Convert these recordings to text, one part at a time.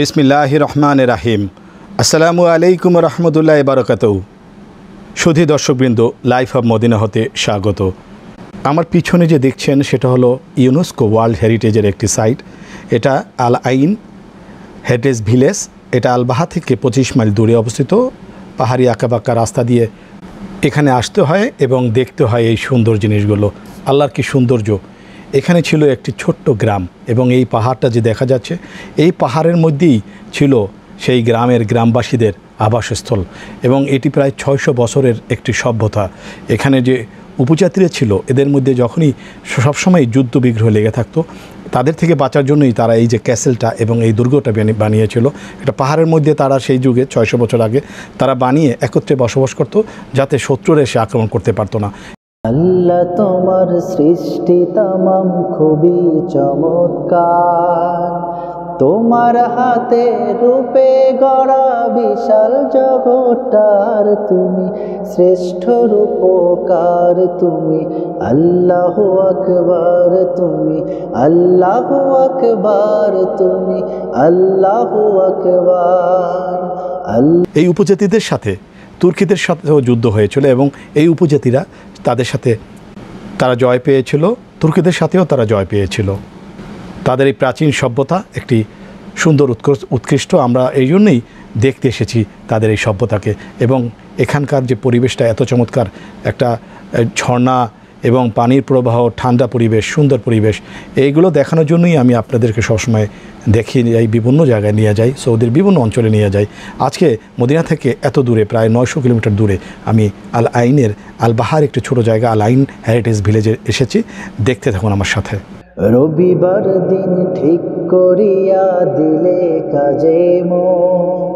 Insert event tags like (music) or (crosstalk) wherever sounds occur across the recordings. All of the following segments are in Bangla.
বিসমিল্লাহ রহমান রাহিম। আসসালামু আলাইকুম রহমতুল্লাহ বারকাত সুধী দর্শকবৃন্দ, লাইফ অব মদিনা হতে স্বাগত। আমার পিছনে যে দেখছেন, সেটা হলো ইউনেস্কো ওয়ার্ল্ড হেরিটেজের একটি সাইট। এটা আল আইন হেরিটেজ ভিলেজ। এটা আলবাহা থেকে পঁচিশ মাইল দূরে অবস্থিত। পাহাড়ি আঁকাবাঁকা রাস্তা দিয়ে এখানে আসতে হয় এবং দেখতে হয় এই সুন্দর জিনিসগুলো। আল্লাহর কি সৌন্দর্য। এখানে ছিল একটি ছোট্ট গ্রাম এবং এই পাহাড়টা যে দেখা যাচ্ছে, এই পাহাড়ের মধ্যেই ছিল সেই গ্রামের গ্রামবাসীদের আবাসস্থল এবং এটি প্রায় ছয়শো বছরের একটি সভ্যতা। এখানে যে উপজাতিরা ছিল, এদের মধ্যে যখনই সবসময় যুদ্ধ বিগ্রহ লেগে থাকতো, তাদের থেকে বাঁচার জন্যই তারা এই যে ক্যাসেলটা এবং এই দুর্গটা বানিয়েছিল। এটা পাহাড়ের মধ্যে তারা সেই যুগে, ছয়শো বছর আগে, তারা বানিয়ে একত্রে বসবাস করতো যাতে শত্রুরা এসে আক্রমণ করতে পারতো না। আল্লাহ তোমার সৃষ্টি তামাম খুবই চমৎকার। তোমার হাতে রূপে গড়া বিশাল জগৎটার তুমি শ্রেষ্ঠ রূপকার তুমি। আল্লাহ আকবার তুমি, আল্লাহ আকবার তুমি, আল্লাহ আকবার। এই উপজাতিদের সাথে তুর্কিদের সাথেও যুদ্ধ হয়েছিল এবং এই উপজাতিরা তাদের সাথে তারা জয় পেয়েছিল, তুর্কিদের সাথেও তারা জয় পেয়েছিল। তাদের এই প্রাচীন সভ্যতা একটি সুন্দর উৎকৃষ্ট উৎকৃষ্ট। আমরা এই জন্যেই দেখতে এসেছি তাদের এই সভ্যতাকে এবং এখানকার যে পরিবেশটা এত চমৎকার, একটা ঝর্ণা এবং পানির প্রবাহ, ঠান্ডা পরিবেশ, সুন্দর পরিবেশ, এইগুলো দেখানোর জন্যই আমি আপনাদেরকে সবসময় দেখিয়ে যাই বিভিন্ন জায়গায় নিয়ে যাই, সৌদির বিভিন্ন অঞ্চলে নিয়ে যাই। আজকে মদিনা থেকে এত দূরে, প্রায় নয়শো কিলোমিটার দূরে, আমি আল আইনের, আল বাহার একটি ছোট জায়গা, আল আইন হেরিটেজ ভিলেজে এসেছি। দেখতে থাকুন আমার সাথে। রবিবার দিন ঠিক করিয়া দিলে কাজে মন।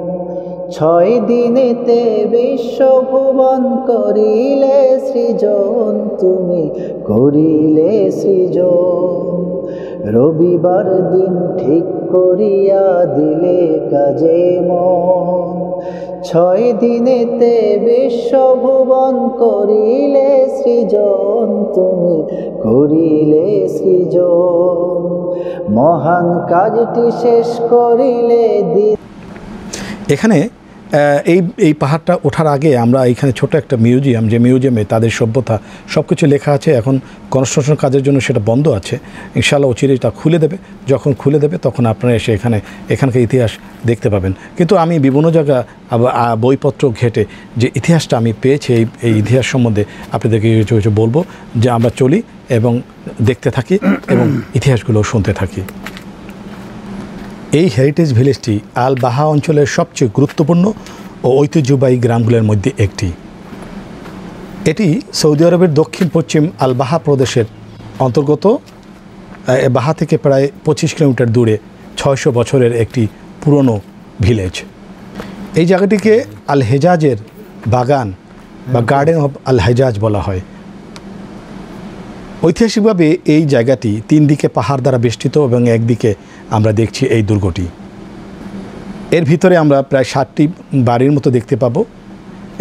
ছয় দিনেতে বিশ্বভুবন করিলে সৃজন, তুমি করিলে সৃজন। রবিবার দিন ঠিক করিয়া দিলে কাজে মন। ছয় দিনেতে বিশ্বভুবন করিলে সৃজন, তুমি করিলে সৃজন। মহান কাজটি শেষ করিলে দিন এখানে এই এই পাহাড়টা ওঠার আগে আমরা এখানে ছোট একটা মিউজিয়াম, যে মিউজিয়ামে তাদের সভ্যতা সব কিছু লেখা আছে, এখন কনস্ট্রাকশন কাজের জন্য সেটা বন্ধ আছে। ইনশাআল্লাহ অচিরেই তা খুলে দেবে। যখন খুলে দেবে, তখন আপনারা এসে এখানে, এখানকার ইতিহাস দেখতে পাবেন। কিন্তু আমি বিভিন্ন জায়গা বইপত্র ঘেটে যে ইতিহাসটা আমি পেয়েছি, এই এই ইতিহাস সম্বন্ধে আপনাদেরকে কিছু কিছু বলব। যে আমরা চলি এবং দেখতে থাকি এবং ইতিহাসগুলো শুনতে থাকি। এই হেরিটেজ ভিলেজটি আল বাহা অঞ্চলের সবচেয়ে গুরুত্বপূর্ণ ও ঐতিহ্যবাহী গ্রামগুলোর মধ্যে একটি। এটি সৌদি আরবের দক্ষিণ পশ্চিম আল বাহা প্রদেশের অন্তর্গত বাহা থেকে প্রায় পঁচিশ কিলোমিটার দূরে ছয়শো বছরের একটি পুরনো ভিলেজ এই জায়গাটিকে আল হেজাজের বাগান বা গার্ডেন অফ আল হেজাজ বলা হয়। ঐতিহাসিকভাবে এই জায়গাটি তিন দিকে পাহাড় দ্বারা বেষ্টিত এবং একদিকে আমরা দেখছি এই দুর্গটি। এর ভিতরে আমরা প্রায় ষাটটি বাড়ির মতো দেখতে পাবো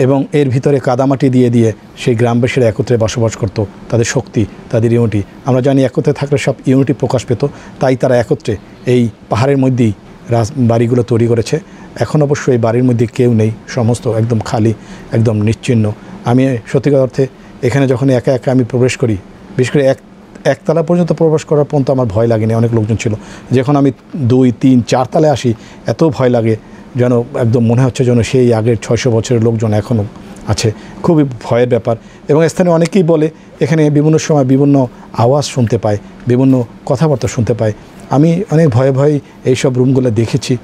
এবং এর ভিতরে কাদামাটি দিয়ে দিয়ে সেই গ্রামবাসীরা একত্রে বসবাস করত, তাদের শক্তি, তাদের ইউনিটি। আমরা জানি একত্রে থাকলে সব ইউনিটি প্রকাশ পেত, তাই তারা একত্রে এই পাহাড়ের মধ্যেই রাজ, বাড়িগুলো তৈরি করেছে। এখন অবশ্য এই বাড়ির মধ্যে কেউ নেই, সমস্ত একদম খালি, একদম নিশ্চিহ্ন আমি সত্যিকার অর্থে এখানে যখন একা একা আমি প্রবেশ করি বিশেষ করে এক, একতলা পর্যন্ত প্রবেশ করার পর্যন্ত আমার ভয় লাগেনি, অনেক লোকজন ছিল। যখন আমি দুই, তিন, চার তলায় আসি, এত ভয় লাগে যেন একদম মনে হচ্ছে যেন সেই আগের ছয়শো বছরের লোকজন এখনও আছে। খুবই ভয়ের ব্যাপার। এবং স্থানীয় অনেকেই বলে, এখানে বিভিন্ন সময় বিভিন্ন আওয়াজ শুনতে পায়, বিভিন্ন কথাবার্তা শুনতে পায়। আমি অনেক ভয়ে ভয়ে এইসব রুমগুলো দেখেছি।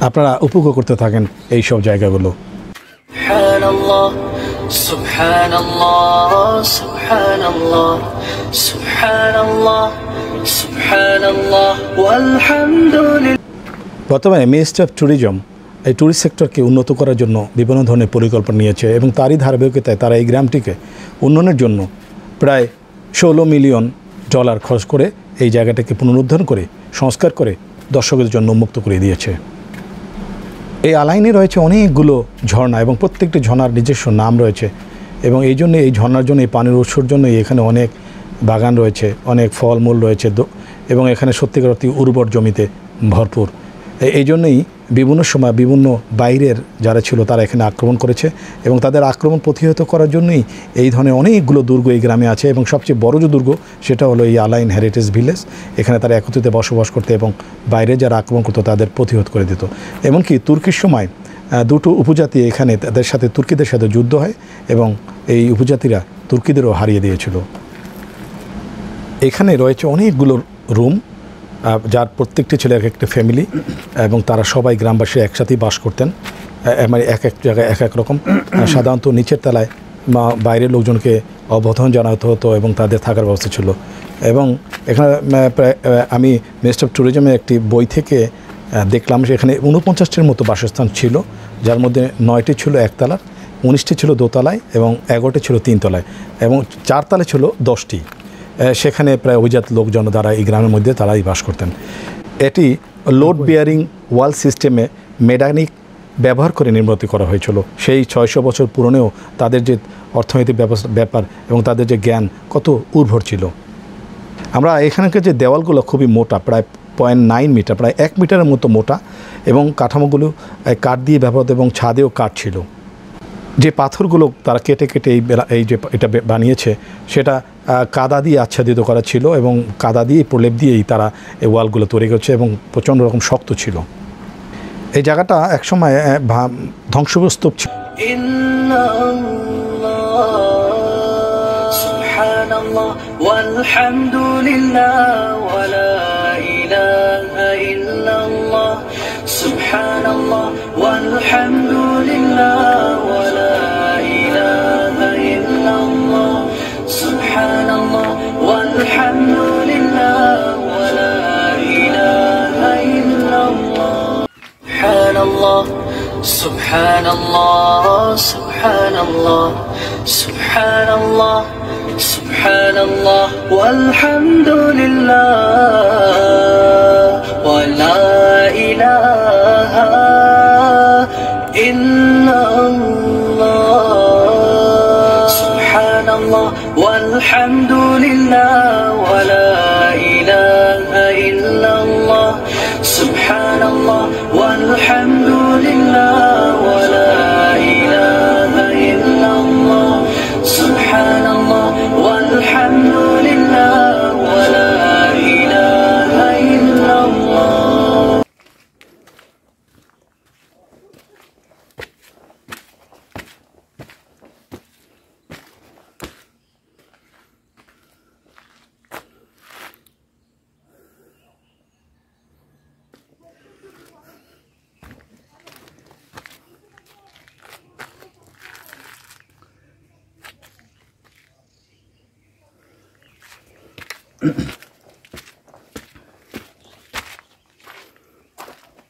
আপনারা উপভোগ করতে থাকেন এই সব জায়গাগুলো سبحان الله سبحان الله سبحان الله سبحان الله سبحان الله والحمد لله বর্তমানে মিনিস্ট্রি অফ ট্যুরিজম এই ট্যুরিস্ট সেক্টরকে উন্নত করার জন্য বিভিন্ন ধরনের পরিকল্পনা নিয়েছে এবং তারই ধারাবাহিকতায় তারা এই গ্রামটিকে উন্নয়নের জন্য প্রায় ষোলো মিলিয়ন ডলার খরচ করে এই জায়গাটাকে পুনরুদ্ধার করে সংস্কার করে দর্শকদের জন্য উন্মুক্ত করে দিয়েছে এই আলাইনে রয়েছে অনেকগুলো ঝর্ণা এবং প্রত্যেকটি ঝর্ণার নিজস্ব নাম রয়েছে এবং এই জন্য এই ঝর্ণার জন্য, এই পানির উৎসর জন্য এখানে অনেক বাগান রয়েছে, অনেক ফলমূল রয়েছে এবং এখানে সত্যিকার অতি উর্বর জমিতে ভরপুর। এই জন্যই বিভিন্ন সময় বিভিন্ন বাইরের যারা ছিল তারা এখানে আক্রমণ করেছে এবং তাদের আক্রমণ প্রতিহত করার জন্যই এই ধরনের অনেকগুলো দুর্গ এই গ্রামে আছে এবং সবচেয়ে বড় যে দুর্গ সেটা হলো এই আলাইন হেরিটেজ ভিলেজ এখানে তারা একত্রিত বসবাস করতে এবং বাইরে যারা আক্রমণ করতো তাদের প্রতিহত করে দিত। এমনকি তুর্কির সময় দুটো উপজাতি এখানে তাদের সাথে তুর্কিদের সাথে যুদ্ধ হয় এবং এই উপজাতিরা তুর্কিদেরও হারিয়ে দিয়েছিল। এখানে রয়েছে অনেকগুলো রুম যার প্রত্যেকটি ছিল এক একটা ফ্যামিলি এবং তারা সবাই গ্রামবাসী একসাথেই বাস করতেন। মানে এক এক জায়গায় এক এক রকম। সাধারণত নিচের তলায় বা বাইরের লোকজনকে অবধান জানাতে হতো এবং তাদের থাকার ব্যবস্থা ছিল। এবং এখানে প্রায় আমি মিনিস্টার অফ ট্যুরিজমের একটি বই থেকে দেখলাম যে এখানে উনপঞ্চাশটির মতো বাসস্থান ছিল, যার মধ্যে নয়টি ছিল একতলার উনিশটি ছিল দোতলায় এবং এগারোটি ছিল তিনতলায়, এবং চারতলায় ছিল দশটি। সেখানে প্রায় অভিজাত লোকজন দ্বারা এই গ্রামের মধ্যে তারাই বাস করতেন। এটি লোড বিয়ারিং ওয়াল সিস্টেমে মেডানিক ব্যবহার করে নির্মিত করা হয়েছিল। সেই ছয়শো বছর পুরনেও তাদের যে অর্থনৈতিক ব্যাপার এবং তাদের যে জ্ঞান কত উর্বর ছিল। আমরা এখানকার যে দেওয়ালগুলো খুবই মোটা, প্রায় পয়েন্ট নাইন মিটার, প্রায় এক মিটারের মতো মোটা এবং কাঠামোগুলো কাঠ দিয়ে ব্যবহৃত এবং ছাদেও কাঠ ছিল। যে পাথরগুলো তারা কেটে কেটে এই বেলা- এই যে এটা বে- বানিয়েছে সেটা আহ, কাদা দিয়ে আচ্ছাদিত করা ছিল এবং কাদা দিয়ে প্রলেপ দিয়েই তারা এই ওয়ালগুলো তৈরি করছে এবং প্রচণ্ড রকম শক্ত ছিল এই জায়গাটা একসময় আহ, ভা- ধ্বংসস্তূপ ছিল إن الله سبحان الله والحمد لله ولا إله إلا الله سبحان الله والحمد لله ولا إله إلا الله. سبحان الله والحمد لله ولا إله إلا الله. سبحان الله سبحان الله سبحان الله سبحان الله سبحان الله والحمد لله. ولا إله إلا الله. سبحان الله والحمد لله.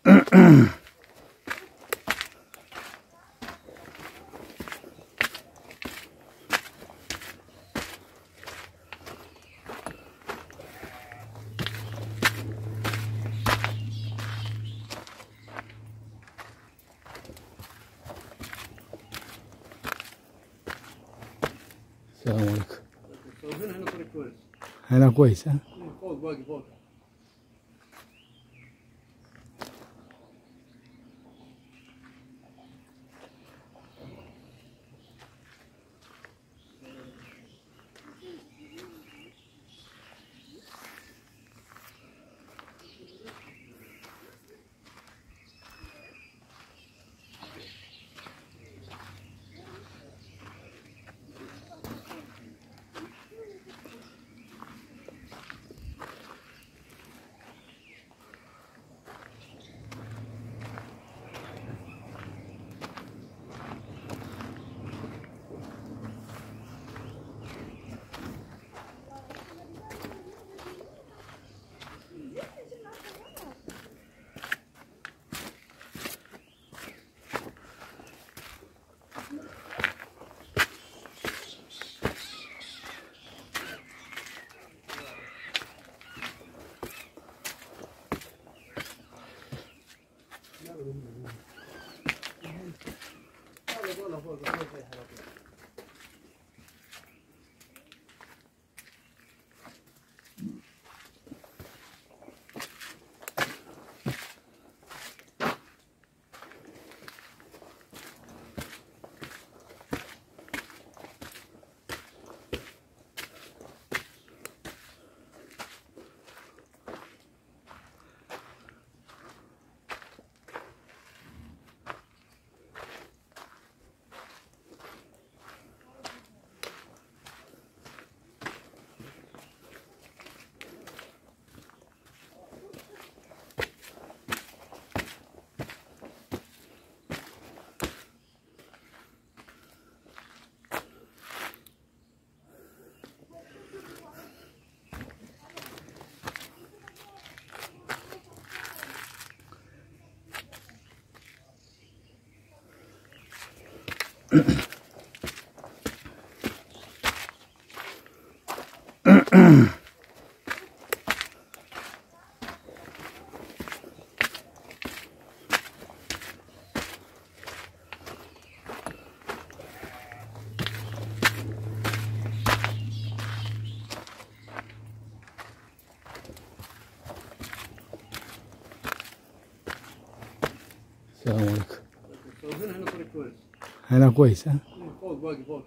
Mm-mm. (clears throat) coisa. ¿eh? Thank you. السلام عليكم. هلا كويس ها؟ فوق باقي فوق.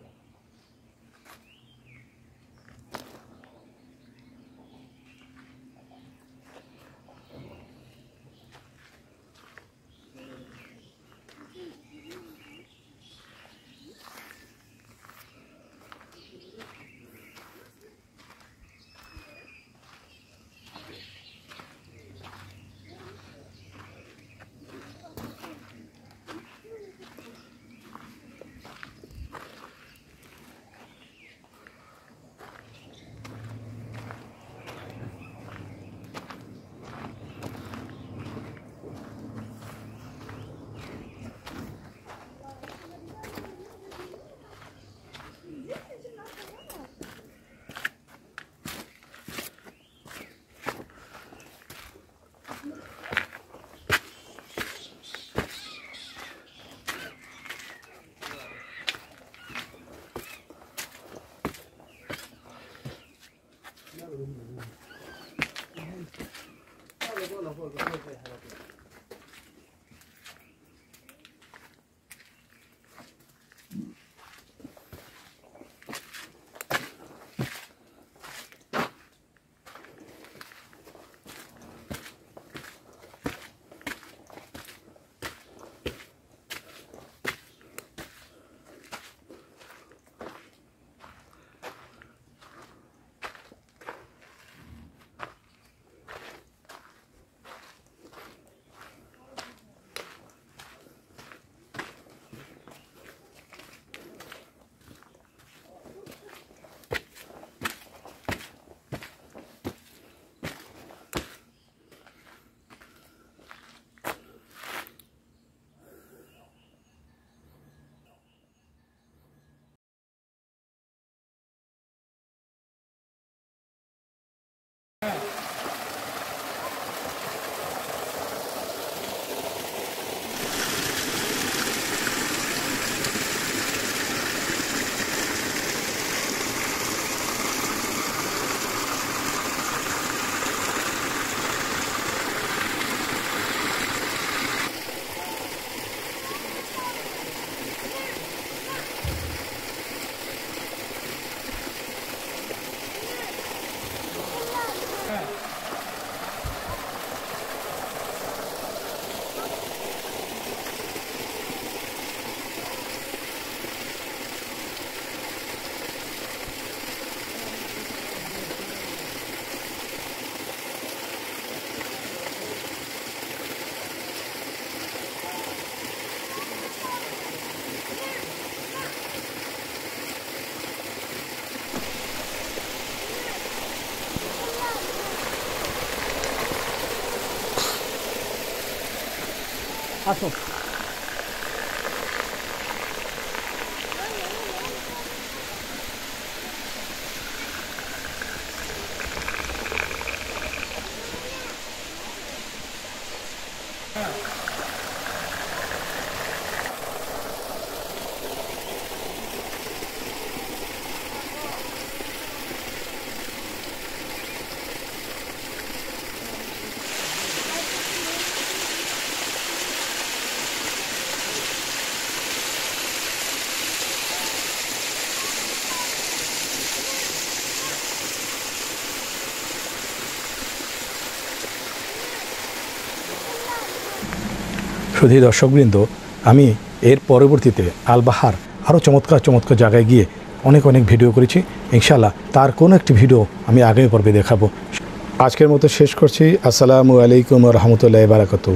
আসো শুধু দর্শকবৃন্দ, আমি এর পরবর্তীতে আলবাহার আরও চমৎকার চমৎকার জায়গায় গিয়ে অনেক অনেক ভিডিও করেছি। ইনশাল্লাহ তার কোনো একটি ভিডিও আমি আগামী পর্বে দেখাবো। আজকের মতো শেষ করছি। আসসালামু আলাইকুম রহমতুল্লাহ বারাকাতু